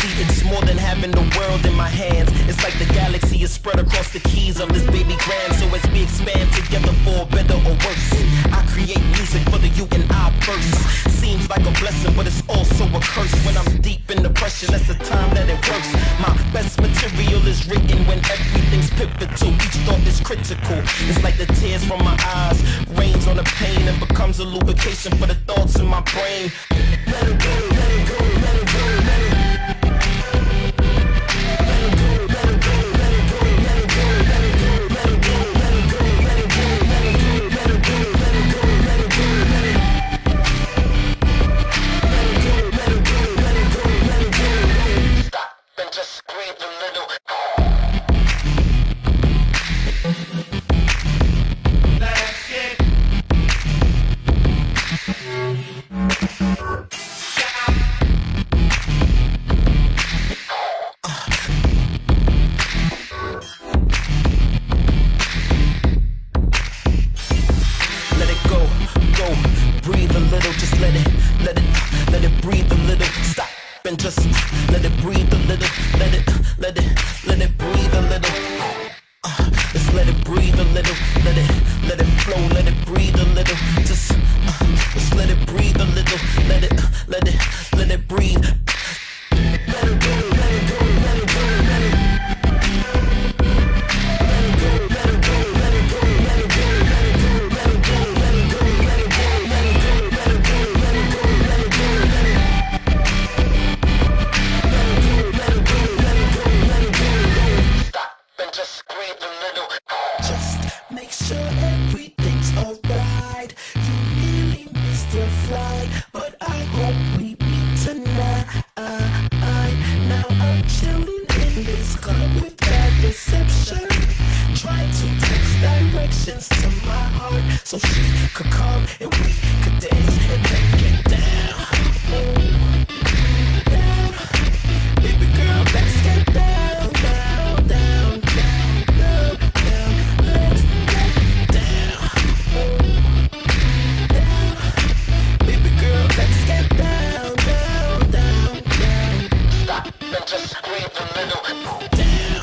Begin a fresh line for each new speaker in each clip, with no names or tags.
See, it's more than having the world in my hands. It's like the galaxy is spread across the keys of this baby grand. So as we expand together for better or worse, I create music for the you and I first. Seems like a blessing, but it's also a curse. When I'm deep in depression, that's the time that it works. My best material is written when everything's pivotal. Each thought is critical. It's like the tears from my eyes rains on the pain and becomes a lubrication for the thoughts in my brain. Let it go, let it go, let it go, let it breathe a little, let it, let it, let it breathe a little. Uh, just let it breathe a little, let it, let it flow, let it breathe a little. Just, uh, just let it breathe a little, let it, let it, let it breathe. So she could come and we could dance and then it down. Baby girl, let's get down, down, down, down, down. Let's get down. Baby girl, let's get down, down, down, down. Stop and just a little. Down. Down.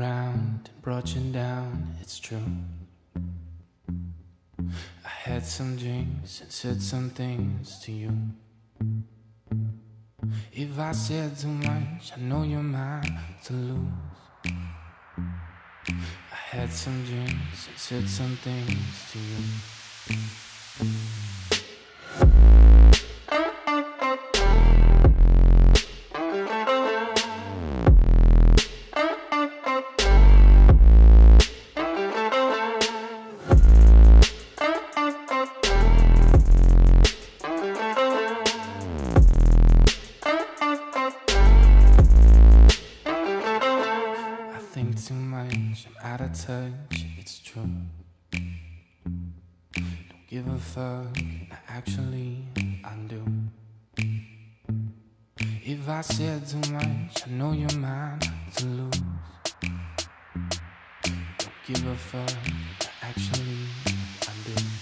Around and brought you down, it's true. I had some drinks and said some things to you. If I said too much, I know you're to lose. I had some drinks and said some things to you. Out of touch, it's true. Don't give a fuck, actually, I do. If I said too much, I know you're mine to lose. Don't give a fuck, I actually, I do.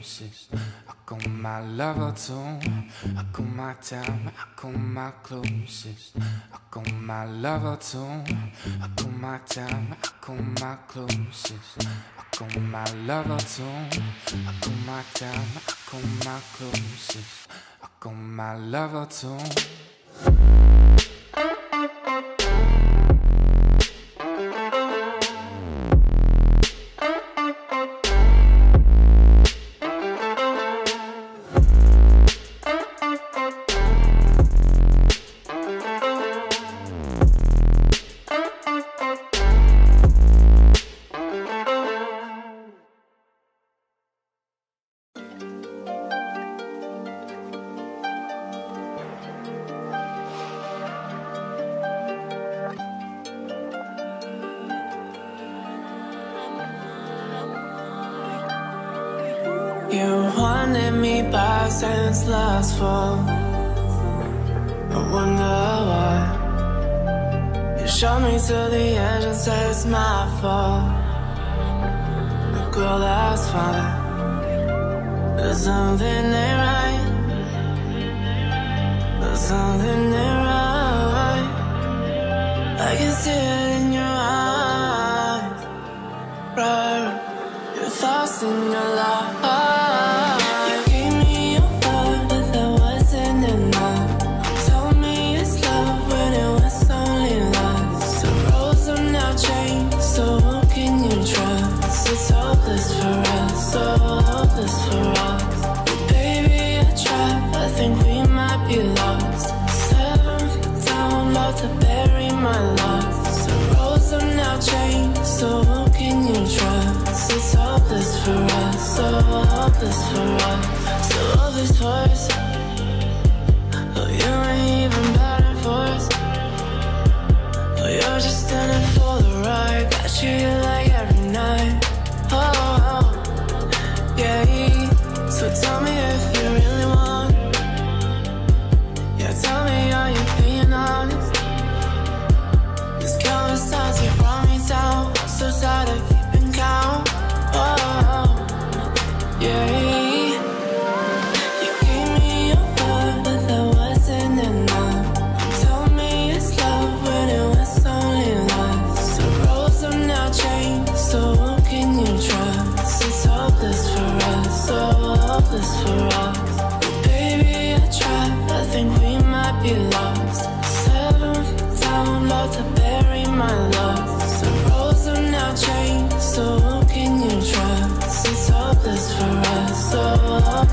Closest. I call my lover too. I call my time. I call my closest. I call my lover too. I call my time. I call my closest. I call my lover too. I call my time. I call my closest. I call my lover too.
Wanted me back since last fall. I wonder why. You showed me to the edge and said it's my fault. But girl, that's fine. There's something ain't right. There's something ain't right. I can see it in your eyes. Right. Your thoughts in your life. Hopeless for us, so hopeless for us. Baby, I tried, I think we might be lost. Seven feet down, about to bury my love. So roads are now changed, so who can you trust? It's hopeless for us, so hopeless for us, so hopeless for us. Oh, you ain't even better for us. Oh, you're just in it for the ride. Got you like yeah. So tell me if you really want. Yeah, tell me are you being honest? This countless times you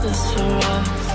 hopeless for us.